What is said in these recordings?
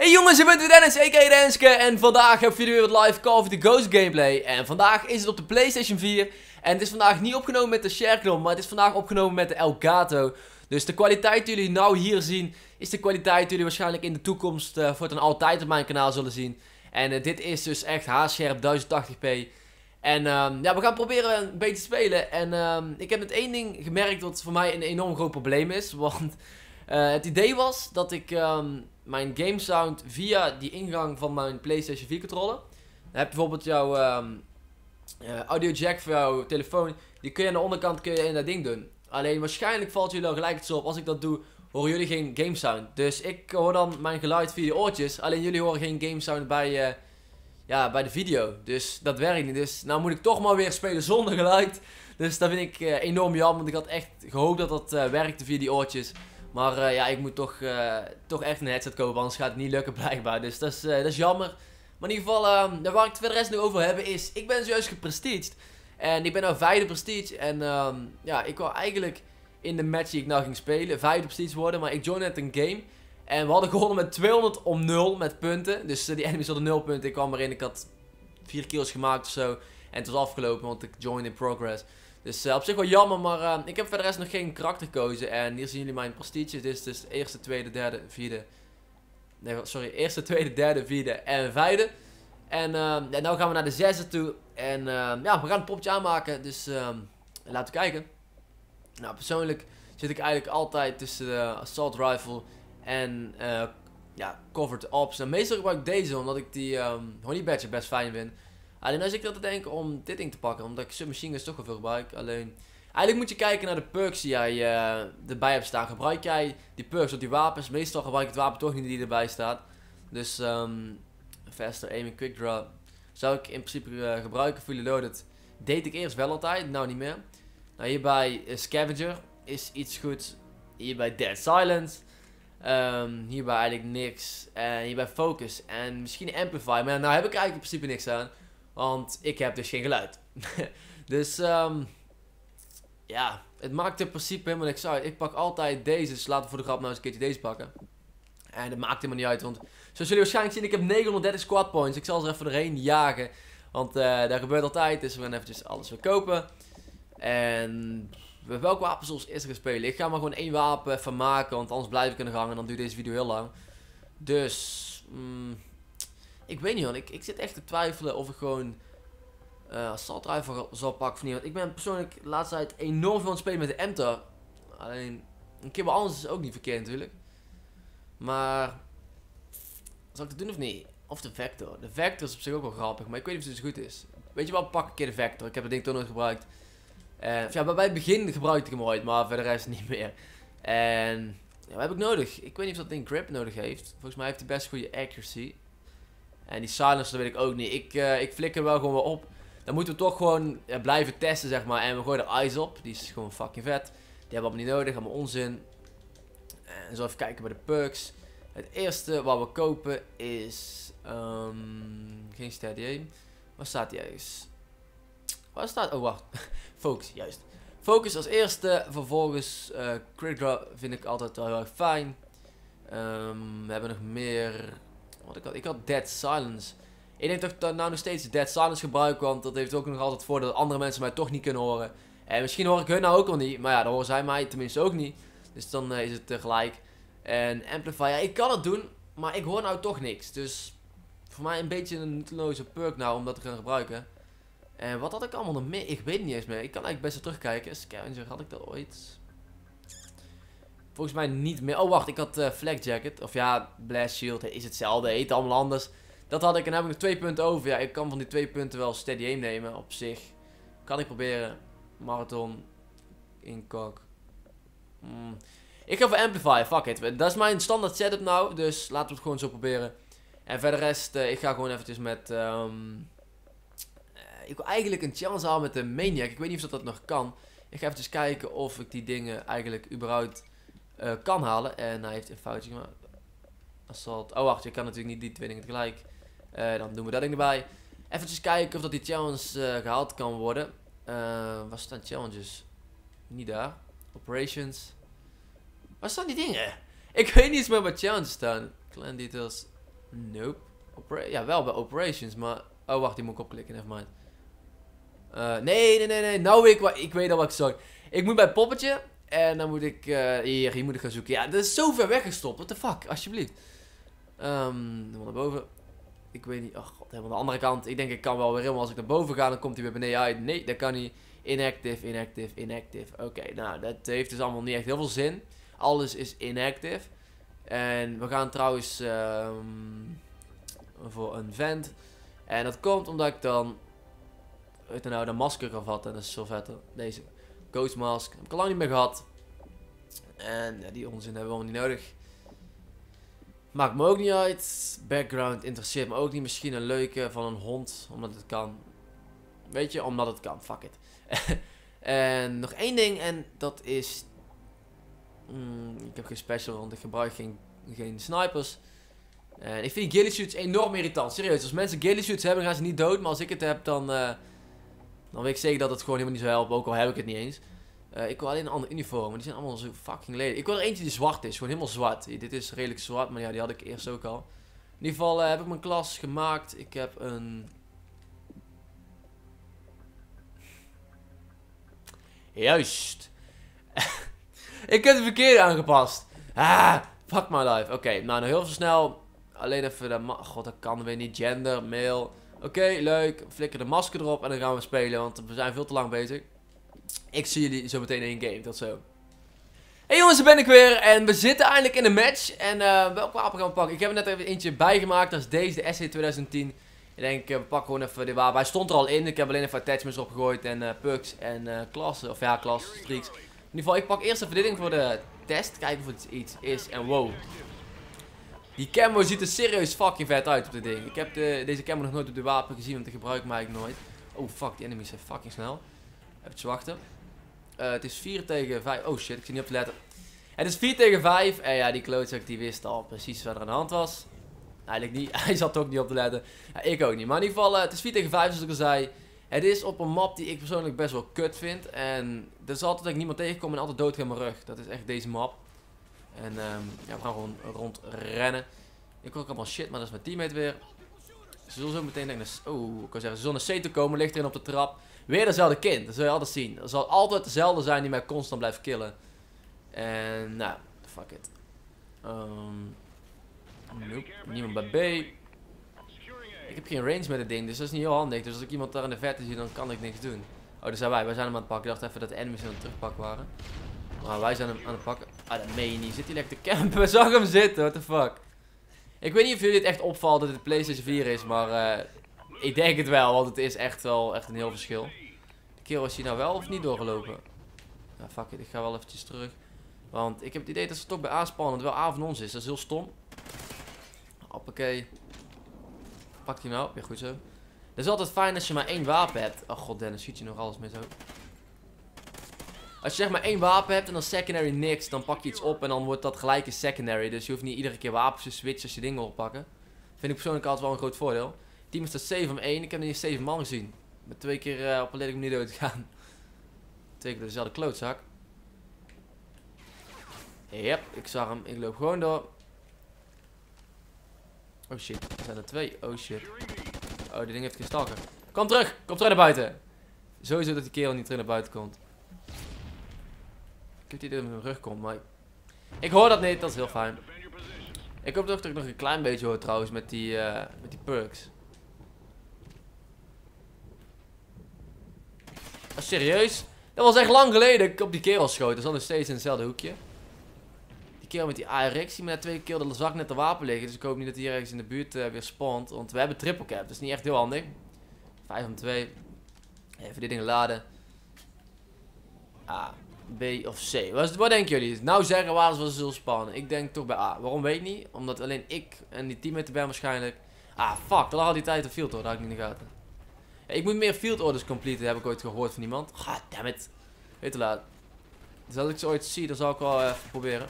Hey jongens, ik ben weer Dennis, a.k.a. Renske En vandaag hebben jullie weer wat live Call of the Ghost gameplay En vandaag is het op de Playstation 4 En het is vandaag niet opgenomen met de share maar het is vandaag opgenomen met de Elgato Dus de kwaliteit die jullie nou hier zien Is de kwaliteit die jullie waarschijnlijk in de toekomst uh, voor het altijd op mijn kanaal zullen zien En uh, dit is dus echt H-scherp 1080p en um, ja, we gaan proberen een beetje te spelen. En um, ik heb met één ding gemerkt wat voor mij een enorm groot probleem is. Want uh, het idee was dat ik um, mijn game sound via die ingang van mijn PlayStation 4 controller. Dan heb je bijvoorbeeld jouw um, uh, audio jack voor jouw telefoon. Die kun je aan de onderkant kun je in dat ding doen. Alleen waarschijnlijk valt jullie al gelijk het op. Als ik dat doe, horen jullie geen game sound. Dus ik hoor dan mijn geluid via de oortjes. Alleen jullie horen geen game sound bij, uh, ja, bij de video. Dus dat werkt niet. Dus nou moet ik toch maar weer spelen zonder geluid. Dus dat vind ik enorm jammer. Want ik had echt gehoopt dat dat werkte via die oortjes. Maar uh, ja, ik moet toch, uh, toch echt een headset kopen, anders gaat het niet lukken blijkbaar. Dus dat is, uh, dat is jammer. Maar in ieder geval, uh, waar ik het verder rest nog over hebben is, ik ben zojuist geprestiged. En ik ben nou vijfde prestige. En um, ja, ik wou eigenlijk in de match die ik nou ging spelen, vijfde prestige worden. Maar ik joined net een game. En we hadden gewonnen met 200 om 0 met punten. Dus die enemies hadden 0 punten. Ik kwam erin, ik had 4 kills gemaakt of zo. En het was afgelopen, want ik joined in progress. Dus uh, op zich wel jammer, maar uh, ik heb verder rest nog geen karakter gekozen. En hier zien jullie mijn prestige. Dit is dus eerste, tweede, derde, vierde. Nee, sorry, eerste, tweede, derde, vierde en vijfde. En uh, ja, nou gaan we naar de zesde toe. En ja, we gaan een popje aanmaken. Dus laten we kijken. Nou, persoonlijk zit ik eigenlijk altijd tussen de assault rifle en ja, covered ops. En meestal gebruik ik deze omdat ik die honey badger best fijn vind. Alleen als ik dat te denken om dit ding te pakken, omdat ik submachine guns toch wel veel gebruik. Alleen, eigenlijk moet je kijken naar de perks die jij uh, erbij hebt staan. Gebruik jij die perks op die wapens? Meestal gebruik ik het wapen toch niet die erbij staat. Dus, um, faster aiming, quick draw. Zou ik in principe uh, gebruiken, fully loaded. Deed ik eerst wel altijd, nou niet meer. Nou, hierbij uh, Scavenger is iets goed. Hierbij Dead Silence. Um, hierbij eigenlijk niks. En hierbij Focus. En misschien Amplify. Maar nou heb ik eigenlijk in principe niks aan. Want ik heb dus geen geluid. dus um, ja, het maakt in principe helemaal niks uit. Ik pak altijd deze. Dus laten we voor de grap nou eens een keertje deze pakken. En dat maakt helemaal niet uit. Want zoals jullie waarschijnlijk zien, ik heb 930 squad points. Ik zal ze even erheen jagen. Want uh, dat gebeurt altijd. Dus we gaan eventjes alles weer kopen. En welk wapen zoals eerst gaan spelen? Ik ga maar gewoon één wapen even maken. Want anders blijf ik in de. En dan duurt deze video heel lang. Dus... Mm, ik weet niet man, ik, ik zit echt te twijfelen of ik gewoon uh, assault rifle zal pakken of niet. Want ik ben persoonlijk de laatste tijd enorm veel aan het spelen met de Emter. Alleen, een keer anders is ook niet verkeerd natuurlijk. Maar, zal ik het doen of niet? Of de Vector. De Vector is op zich ook wel grappig, maar ik weet niet of het zo goed is. Weet je wat, pak een keer de Vector. Ik heb het ding toch nooit gebruikt. En, ja, bij het begin gebruikte ik hem ooit, maar verder rest niet meer. En, ja, wat heb ik nodig? Ik weet niet of dat ding grip nodig heeft. Volgens mij heeft hij best goede accuracy. En die silencer, weet ik ook niet. Ik, uh, ik flikker wel gewoon wel op. Dan moeten we toch gewoon blijven testen, zeg maar. En we gooien er ice op. Die is gewoon fucking vet. Die hebben we niet nodig. Allemaal onzin. En zo even kijken bij de perks. Het eerste wat we kopen is... Um, geen steady aim. Waar staat die ergens? Waar staat... Oh, wacht. Focus, juist. Focus als eerste. Vervolgens uh, vind ik altijd wel heel erg fijn. Um, we hebben nog meer... Want ik had, Dead Silence. Ik denk dat ik nou nog steeds Dead Silence gebruik. Want dat heeft ook nog altijd voor dat andere mensen mij toch niet kunnen horen. En misschien hoor ik hun nou ook al niet. Maar ja, dan horen zij mij tenminste ook niet. Dus dan uh, is het tegelijk. En Amplify, ja, ik kan het doen. Maar ik hoor nou toch niks. Dus voor mij een beetje een nutteloze perk nou om dat te gaan gebruiken. En wat had ik allemaal nog meer? Ik weet niet eens meer. Ik kan eigenlijk best wel terugkijken. Scavenger, had ik dat ooit? Volgens mij niet meer. Oh, wacht. Ik had uh, Jacket. Of ja, Blast Shield. Is hetzelfde. Heet allemaal anders. Dat had ik. En dan heb ik nog twee punten over. Ja, ik kan van die twee punten wel steady aim nemen. Op zich. Kan ik proberen. Marathon. Inkok. Mm. Ik ga voor Amplify. Fuck it. Dat is mijn standaard setup nou. Dus laten we het gewoon zo proberen. En verder rest. Uh, ik ga gewoon eventjes met... Um, uh, ik wil eigenlijk een challenge halen met de Maniac. Ik weet niet of dat, dat nog kan. Ik ga eventjes kijken of ik die dingen eigenlijk überhaupt uh, kan halen. En hij heeft een foutje gemaakt. Assault. Oh wacht, je kan natuurlijk niet die twee dingen tegelijk. Uh, dan doen we dat ding erbij. Even kijken of dat die challenge uh, gehaald kan worden. waar staan challenges? Niet daar. Operations. Waar staan die dingen? Ik weet niet eens meer wat challenges staan. Clan details. Nope. Opera ja, wel bij operations, maar... Oh, wacht, die moet ik opklikken, nevermind. Uh, nee, nee, nee, nee. Nou, ik, ik weet al wat ik zag. Ik moet bij poppetje. En dan moet ik... Uh, hier, hier moet ik gaan zoeken. Ja, dat is zo ver weggestopt. What the fuck, alsjeblieft. Um, naar boven. Ik weet niet. Oh god, helemaal de andere kant. Ik denk ik kan wel weer helemaal. Als ik naar boven ga, dan komt hij weer beneden uit. Nee, dat kan niet. Inactive, inactive, inactive. Oké, nou, dat heeft dus allemaal niet echt heel veel zin. Alles is inactive. En we gaan trouwens um, voor een vent. En dat komt omdat ik dan weet je nou, de masker kan vatten. Dat is zo vet. Deze Ghost Mask. Heb ik al lang niet meer gehad. En ja, die onzin hebben we allemaal niet nodig. Maakt me ook niet uit. Background interesseert me ook niet. Misschien een leuke van een hond. Omdat het kan. Weet je, omdat het kan. Fuck it. en nog één ding. En dat is... Mm, ik heb geen special, want ik gebruik geen, geen snipers. En ik vind shoots enorm irritant. Serieus, als mensen ghillie shoots hebben, gaan ze niet dood. Maar als ik het heb, dan... Uh, dan weet ik zeker dat het gewoon helemaal niet zo helpt. Ook al heb ik het niet eens. Uh, ik wil alleen een ander uniform. Maar die zijn allemaal zo fucking lelijk. Ik wil er eentje die zwart is. Gewoon helemaal zwart. Dit is redelijk zwart. Maar ja, die had ik eerst ook al. In ieder geval uh, heb ik mijn klas gemaakt. Ik heb een... Juist. ik heb het verkeerd aangepast. Ah, fuck my life. Oké, nou heel veel snel. Alleen even de... God, dat kan weer niet. Gender, male. Oké, leuk. Flikker de masker erop en dan gaan we spelen. Want we zijn veel te lang bezig. Ik zie jullie zo meteen in game. Tot zo. Hey jongens, daar ben ik weer. En we zitten eindelijk in de match. En uh, welk wapen gaan we pakken? Ik heb er net even eentje bijgemaakt. Dat is deze, de SC 2010. Ik denk, uh, we pakken gewoon even die wapen. Hij stond er al in. Ik heb alleen even attachments opgegooid. En uh, pucks en uh, klassen. Of ja, klas, streaks. In ieder geval, ik pak eerst even dit voor de test. Kijken of het iets is. En wow. Die camo ziet er serieus fucking vet uit op dit ding. Ik heb de, deze camo nog nooit op de wapen gezien, want ik gebruik mij eigenlijk nooit. Oh fuck, die enemies zijn fucking snel. Even wachten. Uh, het is 4 tegen 5. Oh shit, ik zie niet op te letten. Het is 4 tegen 5. En ja, die klootzak die wist al precies wat er aan de hand was. Eigenlijk niet. Hij zat ook niet op te letten. Ik ook niet. Maar in ieder geval, uh, het is 4 tegen 5 zoals ik al zei. Het is op een map die ik persoonlijk best wel kut vind. En er is altijd dat ik niemand tegenkom en altijd dood in mijn rug. Dat is echt deze map. En um, ja, we gaan gewoon rond rennen. Ik hoor ook allemaal shit, maar dat is mijn teammate weer. Ze zullen zo meteen denken, oh, ik kan zeggen, ze zullen naar C toe komen, ligt erin op de trap. Weer dezelfde kind, dat zul je altijd zien. Er zal altijd dezelfde zijn die mij constant blijft killen. En, nou, fuck it. Um, nope, niemand bij B. Ik heb geen range met het ding, dus dat is niet heel handig. Dus als ik iemand daar in de verte zie, dan kan ik niks doen. Oh, daar zijn wij. Wij zijn hem aan het pakken. Ik dacht even dat de enemies aan het terugpakken waren. Wij zijn hem aan het pakken. Ah, dat meen niet. Zit hij lekker te campen? Zag hem zitten, what the fuck. Ik weet niet of jullie het echt opvalt dat het PlayStation 4 is, maar uh, ik denk het wel, want het is echt wel echt een heel verschil. De kerel is hier nou wel of niet doorgelopen? Ja, fuck it, ik ga wel eventjes terug. Want ik heb het idee dat ze toch bij aanspannen, wel A van ons is. Dat is heel stom. Hoppakee. Pakt hij nou? Ja, goed zo. Het is altijd fijn als je maar één wapen hebt. Oh god, Dennis, schiet je nog alles mee zo. Als je zeg maar één wapen hebt en dan secondary niks, dan pak je iets op en dan wordt dat gelijk een secondary. Dus je hoeft niet iedere keer wapens te switchen als je dingen oppakken. Vind ik persoonlijk altijd wel een groot voordeel. team staat 7 om 1. Ik heb niet 7 man gezien. Met twee keer uh, op een lelijke manier dood gaan. Twee keer dezelfde klootzak. Yep, ik zag hem. Ik loop gewoon door. Oh shit, er zijn er twee. Oh shit. Oh, die ding heeft geen stalker. Kom terug! Kom terug naar buiten! Sowieso dat die kerel niet terug naar buiten komt. Niet dat hij in mijn rug komt, maar... Ik hoor dat niet, dat is heel fijn. Ik hoop toch dat ik nog een klein beetje hoor trouwens met die, uh, met die perks. Oh, serieus? Dat was echt lang geleden dat ik op die kerel schoot. Dat is nog steeds in hetzelfde hoekje. Die kerel met die ARX, die met twee keer de zak net de wapen liggen. Dus ik hoop niet dat hij hier ergens in de buurt uh, weer spawnt. Want we hebben triple cap, dat is niet echt heel handig. 5 om 2. Even dit ding laden. Ah, B of C? Wat, wat denken jullie? Nou zeggen waar ze zo spannen. Ik denk toch bij A. Waarom weet ik niet? Omdat alleen ik en die teammate ben waarschijnlijk. Ah, fuck. Lag al die tijd een field order. Dat had ik niet in de gaten. Ik moet meer field orders completen. heb ik ooit gehoord van iemand. Goddammit. Weet te laat. Dus als ik ze ooit zie, dan zal ik wel even proberen.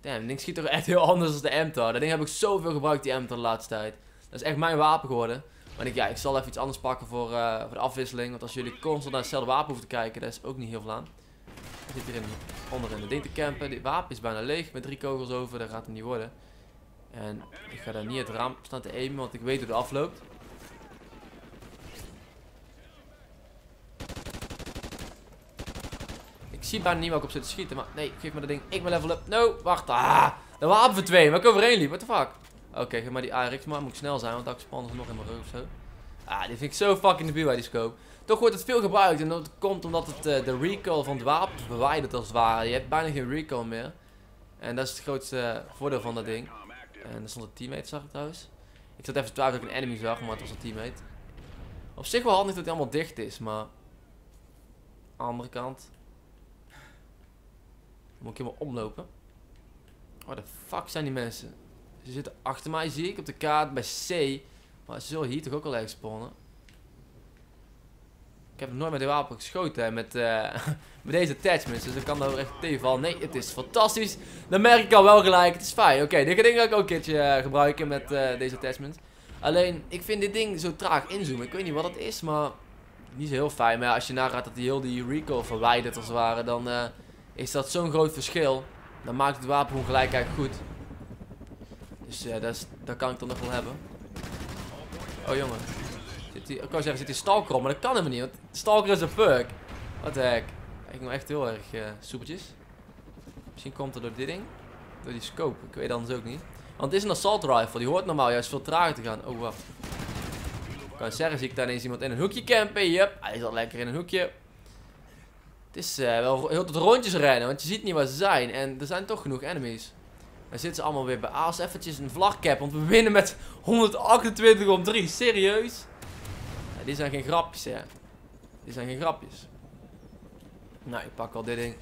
Damn, ding schiet toch echt heel anders dan de MTAR. Dat ding heb ik zoveel gebruikt, die MTAR de laatste tijd. Dat is echt mijn wapen geworden. Maar ik, ja, ik zal even iets anders pakken voor, uh, voor de afwisseling. Want als jullie constant naar hetzelfde wapen hoeven te kijken, dat is ook niet heel veel aan. Ik zit hier in, onder in de ding te campen. Dit wapen is bijna leeg met drie kogels over. Dat gaat het niet worden. En ik ga daar niet het raam staan te aimen, want ik weet hoe het afloopt. Ik zie bijna niet waar ik op zit te schieten, maar nee, geef me dat ding. Ik ben level up. No, wacht. Ah, de wapen voor twee, ik overheen liep. What the fuck? Oké, geef maar die ARX maar. Moet snel zijn, want dat spannend nog in mijn rug of zo. Ah, die vind ik zo fucking debiel bij die scope. Toch wordt het veel gebruikt en dat komt omdat het uh, de recoil van het wapen verwijdert als het ware. Je hebt bijna geen recoil meer. En dat is het grootste voordeel van dat ding. En er stond een teammate, zag ik trouwens. Ik zat even te twijfelen dat ik een enemy zag, maar het was een teammate. Op zich wel handig dat hij allemaal dicht is, maar... Andere kant. moet ik helemaal omlopen. Waar de fuck zijn die mensen? Ze zitten achter mij, zie ik, op de kaart bij C. Maar ze zullen hier toch ook al ergens spawnen. Ik heb nog nooit met die wapen geschoten met, uh, met deze attachments. Dus ik kan daar echt tegenvallen. Nee, het is fantastisch. Dan merk ik al wel gelijk. Het is fijn. Oké, dit ding ga ik ook een keertje uh, gebruiken met uh, deze attachments. Alleen, ik vind dit ding zo traag inzoomen. Ik weet niet wat het is, maar niet zo heel fijn. Maar als je nagaat dat hij heel die recoil verwijdert als het ware, dan is dat zo'n groot verschil. Dan maakt het wapen gewoon gelijk eigenlijk goed. Dus is, dat kan ik dan nog wel hebben. Oh jongen. Zit die, ik wou zeggen, zit die stalker op, maar dat kan helemaal niet. Want stalker is een fuck. Wat de heck. Ik ben echt heel erg uh, soepeltjes. Misschien komt het door dit ding. Door die scope. Ik weet anders ook niet. Want het is een assault rifle. Die hoort normaal juist veel trager te gaan. Oh, wacht. Ik kan zeggen, zie ik daar ineens iemand in een hoekje campen. Yep, hij is al lekker in een hoekje. Het is uh, wel heel tot rondjes rennen, want je ziet niet waar ze zijn. En er zijn toch genoeg enemies. Dan zitten ze allemaal weer bij Aas. Eventjes een vlagcap, want we winnen met 128 om 3. Serieus? Ja, die zijn geen grapjes, hè. Die zijn geen grapjes. Nou, ik pak al dit ding.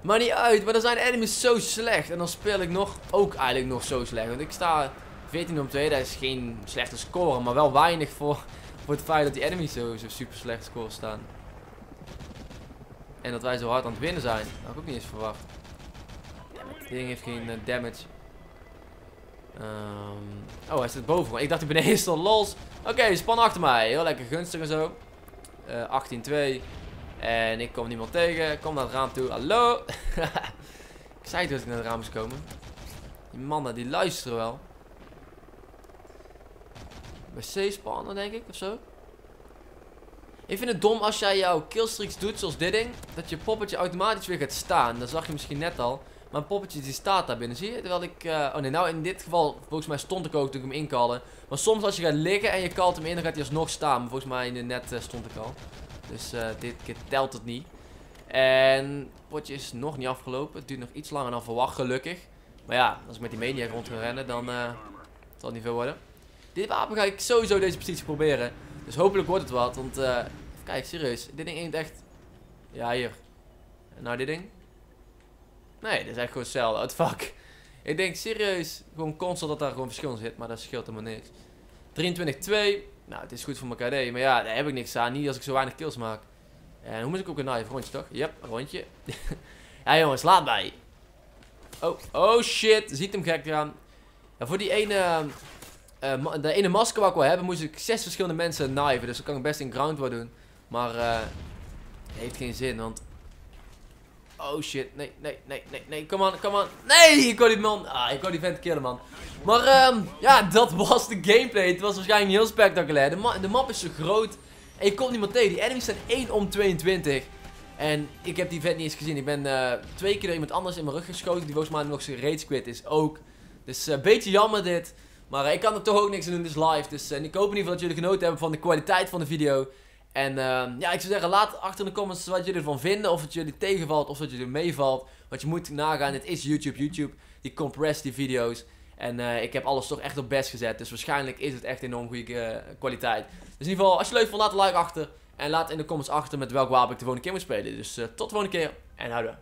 maar niet uit, maar dan zijn enemies zo slecht. En dan speel ik nog, ook eigenlijk nog zo slecht. Want ik sta 14 om 2, dat is geen slechte score. Maar wel weinig voor, voor het feit dat die enemies zo, zo super slecht score staan. En dat wij zo hard aan het winnen zijn. Dat had ik ook niet eens verwacht. Ding heeft geen uh, damage. Um, oh, hij zit boven. Ik dacht ik beneden stond. Lols. Oké, span achter mij. Heel lekker gunstig en zo. Uh, 18-2. En ik kom niemand tegen. Kom naar het raam toe. Hallo. ik zei dat ik naar het raam moest komen. Die mannen die luisteren wel. Bij C spannen denk ik of zo. Ik vind het dom als jij jouw killstreaks doet zoals dit ding. Dat je poppetje automatisch weer gaat staan. Dat zag je misschien net al. Mijn poppetje die staat daar binnen, zie je? Terwijl ik, uh, oh nee, nou in dit geval, volgens mij stond ik ook toen ik hem inkalde. Maar soms als je gaat liggen en je kalt hem in, dan gaat hij alsnog staan. Maar volgens mij in de net uh, stond ik al. Dus uh, dit keer telt het niet. En potje is nog niet afgelopen. Het duurt nog iets langer dan verwacht, gelukkig. Maar ja, als ik met die mania rond ga rennen, dan zal het niet veel worden. Dit wapen ga ik sowieso deze positie proberen. Dus hopelijk wordt het wat, want kijken, serieus. Dit ding echt... Ja, hier. En nou dit ding. Nee, dat is echt gewoon hetzelfde. What fuck. Ik denk serieus, gewoon constant dat daar gewoon verschil zit. Maar dat scheelt helemaal niks. 23-2. Nou, het is goed voor mijn KD. Maar ja, daar heb ik niks aan. Niet als ik zo weinig kills maak. En hoe moet ik ook een knife? Rondje toch? Yep, rondje. ja jongens, laat mij. Oh, oh shit. Ziet hem gek eraan. Ja, voor die ene... Uh, de ene masker wat ik wil hebben, moest ik zes verschillende mensen kniven. Dus dan kan ik best in ground war doen. Maar uh, heeft geen zin, want Oh shit, nee, nee, nee, nee, nee, come on, come on. Nee, ik kon die man, ah, ik kon die vent killen man. Maar um, ja, dat was de gameplay. Het was waarschijnlijk heel spectaculair. De, de map is zo groot en je komt niemand tegen. Die enemies zijn 1 om 22. En ik heb die vent niet eens gezien. Ik ben uh, twee keer door iemand anders in mijn rug geschoten. Die volgens mij nog zijn rage quit is ook. Dus een uh, beetje jammer dit. Maar uh, ik kan er toch ook niks aan doen. Dit is live. Dus ik hoop in ieder geval dat jullie genoten hebben van de kwaliteit van de video. En uh, ja, ik zou zeggen, laat achter in de comments wat jullie ervan vinden. Of het jullie tegenvalt of dat jullie meevalt. Want je moet nagaan, het is YouTube. YouTube die compress die video's. En uh, ik heb alles toch echt op best gezet. Dus waarschijnlijk is het echt enorm goede uh, kwaliteit. Dus in ieder geval, als je leuk vond, laat een like achter. En laat in de comments achter met welk wapen ik de volgende keer moet spelen. Dus uh, tot de volgende keer en houden.